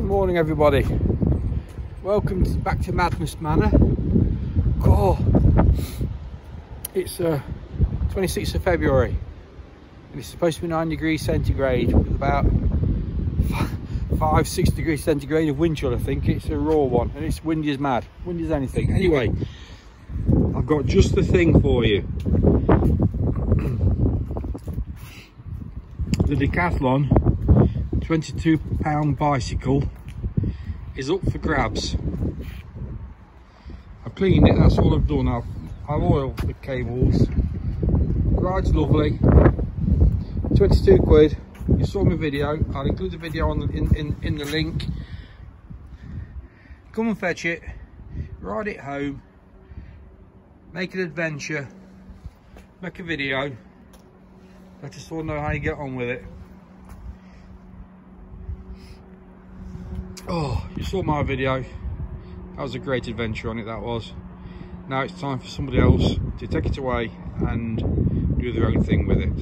Good morning everybody. Welcome to, back to Madness Manor. Oh, it's uh, 26th of February and it's supposed to be 9 degrees centigrade with about 5, 6 degrees centigrade of wind chill I think. It's a raw one and it's windy as mad. Windy as anything. Anyway, I've got just the thing for you. the Decathlon 22 pound bicycle is up for grabs. I've cleaned it, that's all I've done. I've, I've oiled the cables. Ride's lovely. 22 quid. You saw my video. I'll include the video the, in, in, in the link. Come and fetch it. Ride it home. Make an adventure. Make a video. Let us all know how you get on with it. Oh, you saw my video. That was a great adventure on it, that was. Now it's time for somebody else to take it away and do their own thing with it.